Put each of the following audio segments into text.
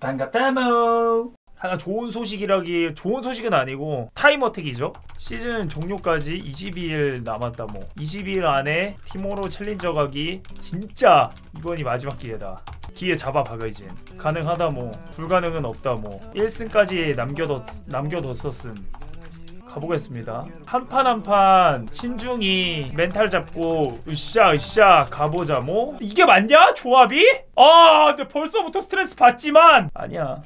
반갑다모. 하나 좋은 소식이라기 좋은 소식은 아니고 time attack이죠. 시즌 종료까지 22일 남았다모 22일 안에 티모로 challenger 가기 진짜 이번이 마지막 기회다. 기회 잡아 박아이진. 가능하다모 불가능은 없다모 1승까지 남겨뒀, 남겨뒀었음 가보겠습니다. 한 판 한 판 신중히 멘탈 잡고 으쌰 으쌰 가보자모. 이게 맞냐? 조합이? 아 근데 벌써부터 스트레스 받지만. 아니야.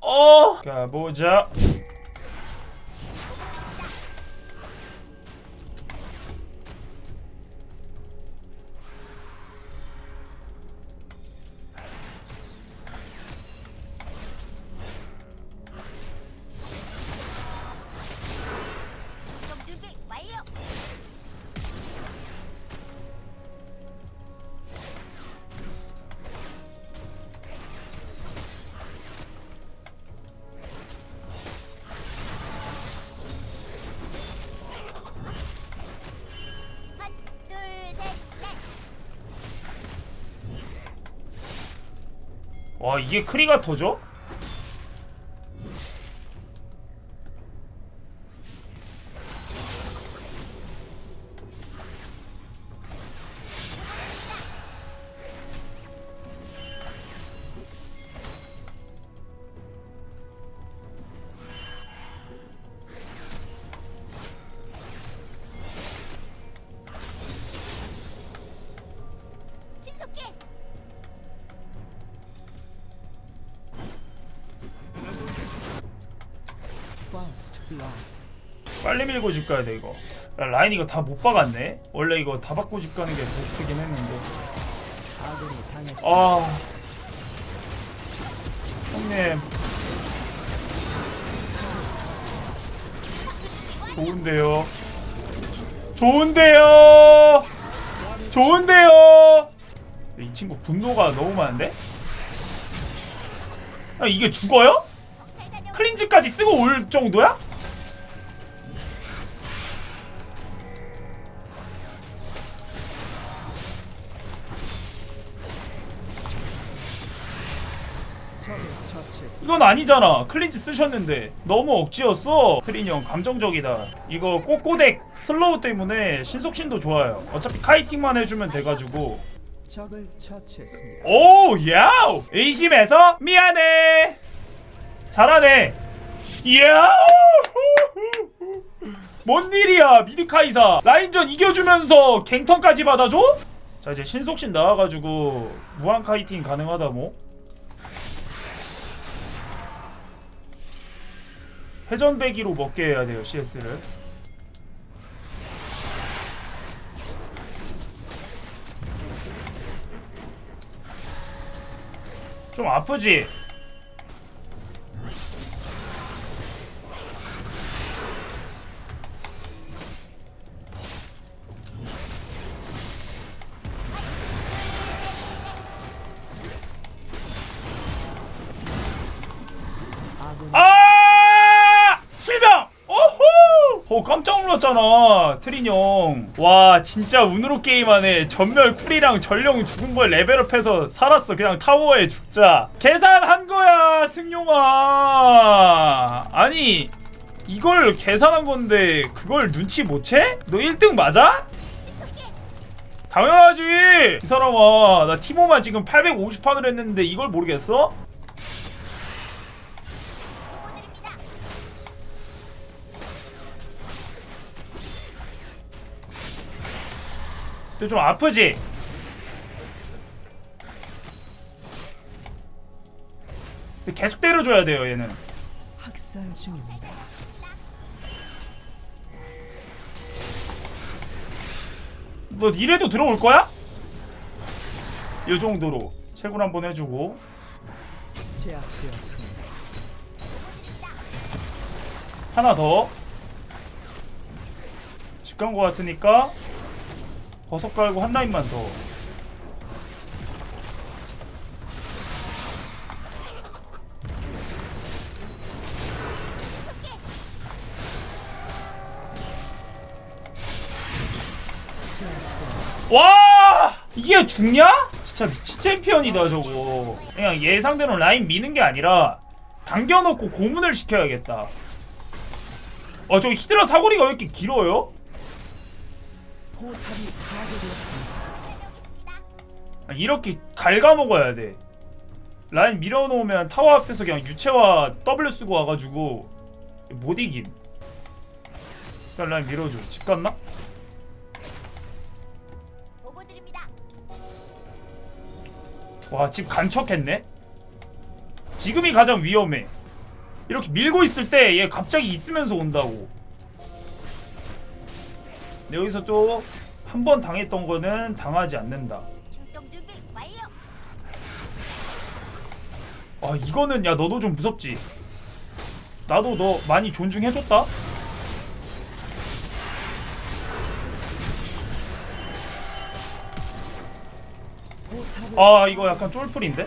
어 가보자 와 이게 크리가 터져? 빨리 밀고 집 가야 돼 이거. 야, 라인 이거 다 못 박았네? 원래 이거 다 받고 집 가는 게 베스트긴 했는데. 아. 형님. 좋은데요? 좋은데요? 좋은데요? 이 친구 분노가 너무 많은데? 아 이게 죽어요? cleanse까지 쓰고 올 정도야? 이건 아니잖아. cleanse 쓰셨는데. 너무 억지였어. 트린이 형 감정적이다. 이거 꼬꼬덱 slow 때문에 신속신도 좋아요. 어차피 kiting만 해주면 돼가지고. 오 야우! 의심해서? 미안해. 잘하네. 야우! 뭔 일이야 미드카이사. 라인전 이겨주면서 갱턴까지 받아줘? 자 이제 신속신 나와가지고 무한 카이팅 가능하다 뭐 회전배기로 먹게 해야 돼요 CS를 좀 아프지? 깜짝 놀랐잖아 트린 형. 와 진짜 운으로 게임하네. 전멸 쿨이랑 전령 죽은 걸 레벨업해서 살았어. 그냥 타워에 죽자. 계산한 거야 승용아. 아니 이걸 계산한 건데 그걸 눈치 못 채? 너 1등 맞아? 당연하지 이 사람아 나 티모만 지금 850판을 했는데 이걸 모르겠어? 근데 좀 아프지? 계속 때려줘야 돼요 얘는 학살 중입니다. 너 이래도 들어올 거야? 이 정도로 채굴 한번 해주고 제압되었습니다. 하나 더 집간 거 같으니까 버섯 깔고 한 라인만 더 와 이게 죽냐? 진짜 미친 챔피언이다 저거 그냥 예상대로 라인 미는 게 아니라 당겨놓고 고문을 시켜야겠다. 어, 저 히드라 사거리가 왜 이렇게 길어요? 포탑이 파괴되었습니다. 아, 이렇게 갉아먹어야 돼. 라인 밀어놓으면 타워 앞에서 그냥 유체화 W 쓰고 와가지고 못 이김. 일단 라인 밀어줘. 집 갔나? 와, 집 간척했네? 지금이 가장 위험해. 이렇게 밀고 있을 때 얘 갑자기 있으면서 온다고. 근데 여기서 또 한 번 당했던 거는 당하지 않는다. 아 이거는 야 너도 좀 무섭지. 나도 너 많이 존중해줬다. 아 이거 약간 쫄풀인데?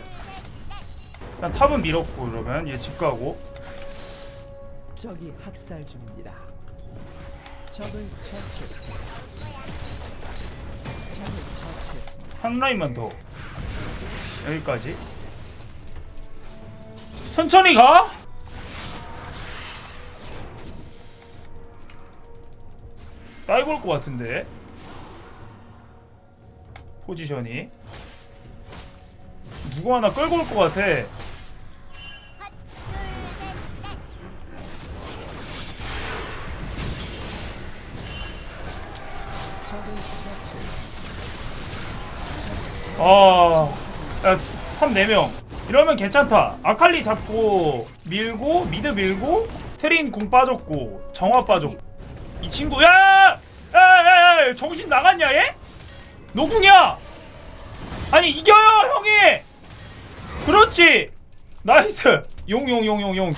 일단 탑은 밀었고 그러면 얘 집 가고. 적이 학살 중입니다. 적을 처치했습니다. 적을 처치했습니다. 한 라인만 더. 여기까지. 천천히 가! 따이고 올것 같은데. 포지션이. 누구 하나 끌고 올 것 같아 아, 야, top 4명. 이러면 괜찮다. 아칼리 잡고, 밀고, mid 밀고, 트린 궁 빠졌고, 정화 빠졌고. 이 친구, 야! 야, 야, 야, 정신 나갔냐, 얘? no궁이야! 아니, 이겨요, 형이! 그렇지! nice! 용, 용, 용, 용, 용.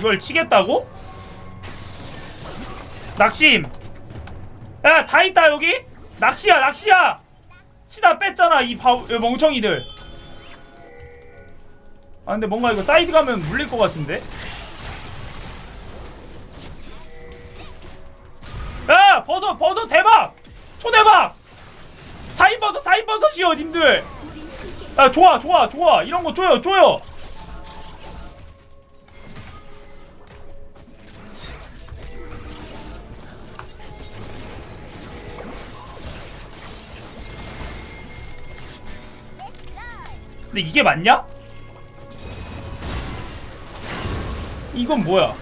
이걸 치겠다고? 낚시임. 야 다 있다 여기. 낚시야 낚시야. 치다 뺐잖아 이 바, 이 멍청이들. 아 근데 뭔가 이거 사이드 가면 물릴 것 같은데? 야 버섯 버섯 대박! 초대박! 사인버섯 사인버섯이요 님들. 야 좋아 좋아 좋아. 이런 거 줘요 줘요 근데 이게 맞냐? 이건 뭐야?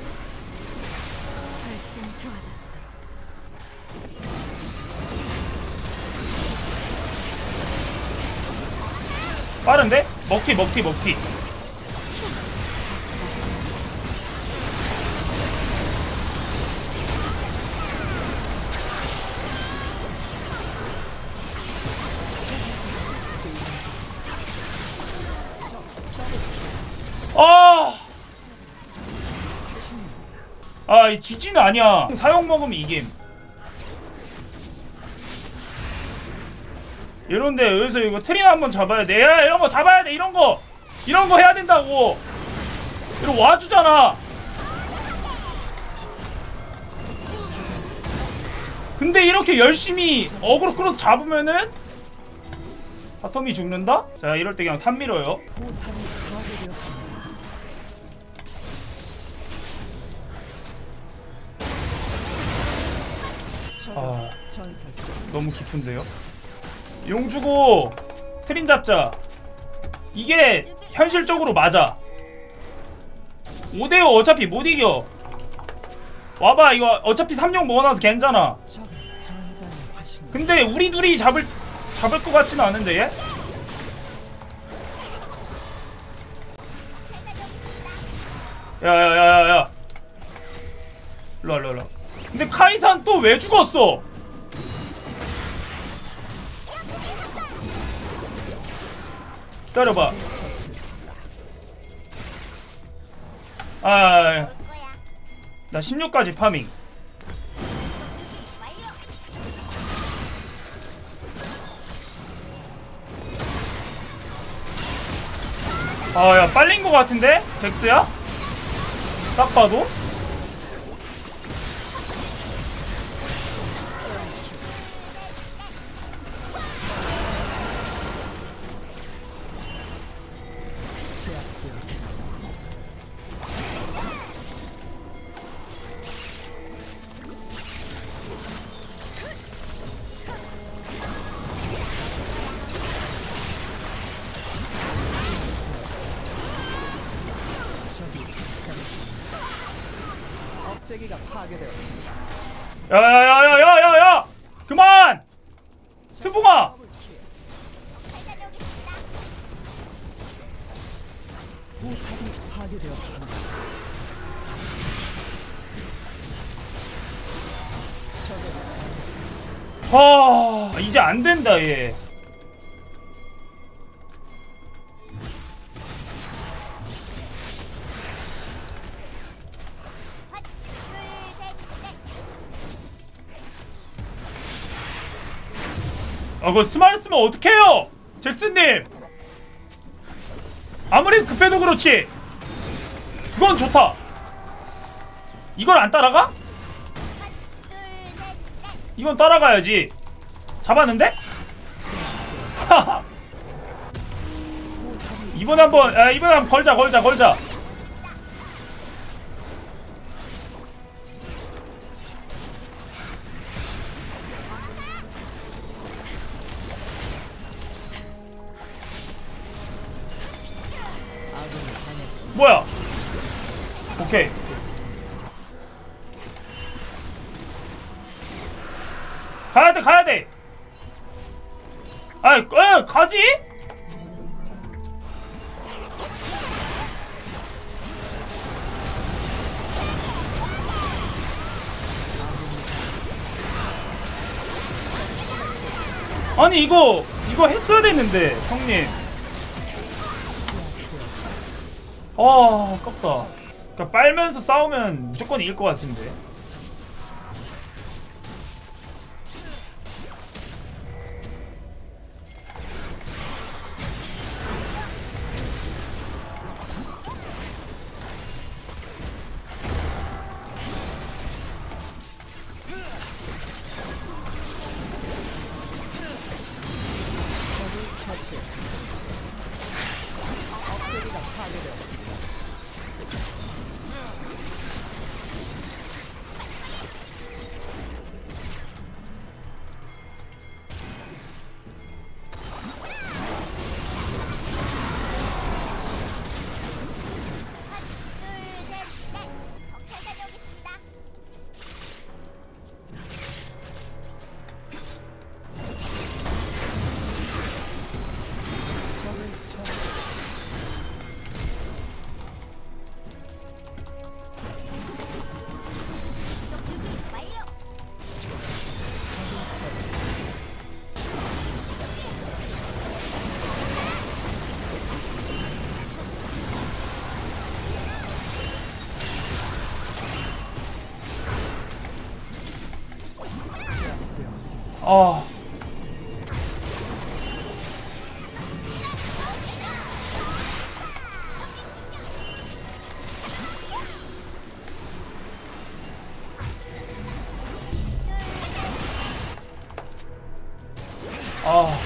빠른데? 먹튀 먹튀 먹튀 아, 이 GG는 아니야. 사용 먹으면 이김. 이런데 여기서 이거 트린 한번 잡아야 돼. 야, 이런 거 잡아야 돼. 이런 거. 이런 거 해야 된다고. 이거 와주잖아. 근데 이렇게 열심히 어그로 끌어서 잡으면은 bottom이 죽는다? 자, 이럴 때 그냥 top 밀어요. 아. 너무 깊은데요? 용 주고 트린 잡자. 이게 현실적으로 맞아. 5대5 어차피 못 이겨. 와봐 이거 어차피 3용 먹어놔서 괜찮아. 근데 우리 둘이 잡을 잡을 것 같지는 않은데 얘? 야야야야야 일로와 일로와 근데 카이산 또 왜 죽었어? 기다려봐. 아나 올 거야. 16까지 파밍 완료. 아야 빨린 것 같은데? 잭스야? 딱 봐도? 억제기가 파괴되었습니다. 야야야야야야야 그만. 다녀오겠습니다. 포탑이 파괴되었습니다. 아 이제 안 된다 얘 아, 그거 smite 쓰면 어떡해요! 잭스님! 아무리 급해도 그렇지! 그건 좋다! 이걸 안 따라가? 이건 따라가야지. 잡았는데? 이번에 한번, 아, 이번에 한번 걸자, 걸자, 걸자. 뭐야? 오케이. 가야 돼, 가야 돼. 아이, 에, 가지? 아니 이거 이거 했어야 됐는데 형님. 아 아깝다. 그러니까 빨면서 싸우면 무조건 이길 것 같은데. 적을 처치했습 아. 아.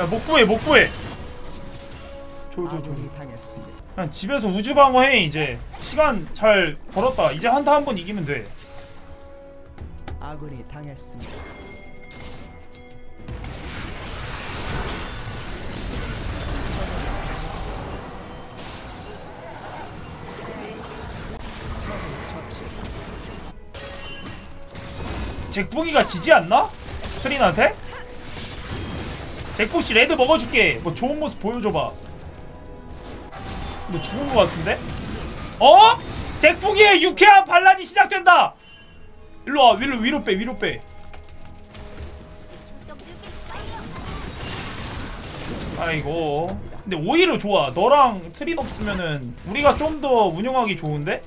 야, 목부해, 목부해. 아군이 당했습니다. 그냥 집에서 우주 방어 해 이제 시간 잘 벌었다 이제 한타 한 번 이기면 돼 아군이 당했습니다. 잭북이가 지지 않나? 트린한테? 잭북씨 레드 먹어줄게 뭐 좋은 모습 보여줘봐 뭐 죽은 거 같은데? 어? 잭북이의 유쾌한 반란이 시작된다 일로와 위로 위로 빼 위로 빼. 아이고 근데 오히려 좋아 너랑 트린 없으면은 우리가 좀 더 운영하기 좋은데?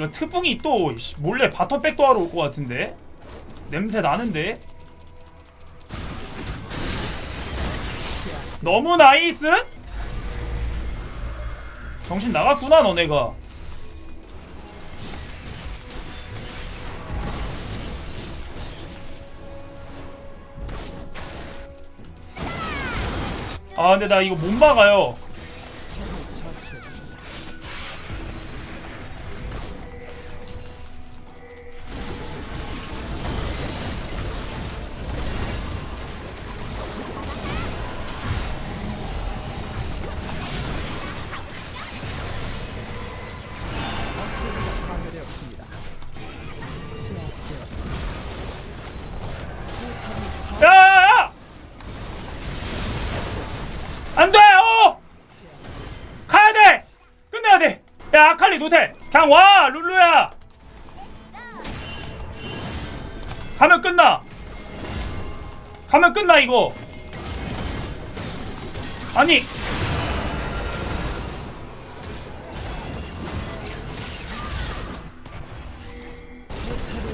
이거 트붕이 또 몰래 bottom 백도 하러 올 것 같은데? 냄새 나는데? 너무 nice? 정신 나갔구나 너네가. 아 근데 나 이거 못 막아요. 노텔 그냥 와 룰루야. 가면 끝나. 가면 끝나 이거. 아니.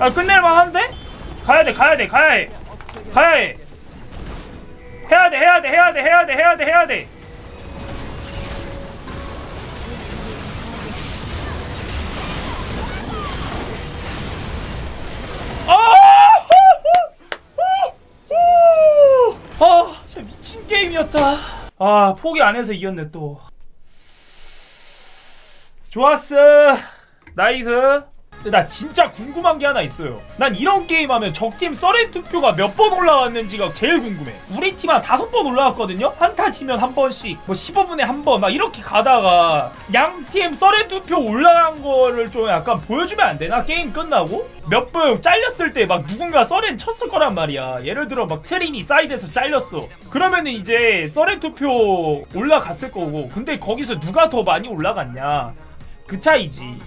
아 끝낼만 한데? 가야돼 가야돼 가야해. 가야해. 해야돼 해야돼 해야돼 해야돼 해야돼 해야돼 아! 아, 진짜 미친 게임이었다. 아, 포기 안 해서 이겼네 또. 좋았어. nice. 나 진짜 궁금한 게 하나 있어요. 난 이런 게임 하면 적팀 서렌 투표가 몇 번 올라왔는지가 제일 궁금해. 우리 팀 한 다섯 번 올라왔거든요? 한타 치면 한 번씩, 뭐 15분에 한 번, 막 이렇게 가다가 양팀 서렌 투표 올라간 거를 좀 약간 보여주면 안 되나? 게임 끝나고? 몇분 잘렸을 때 막 누군가 서렌 쳤을 거란 말이야. 예를 들어 막 트린이 사이드에서 잘렸어. 그러면은 이제 서렌 투표 올라갔을 거고. 근데 거기서 누가 더 많이 올라갔냐? 그 차이지.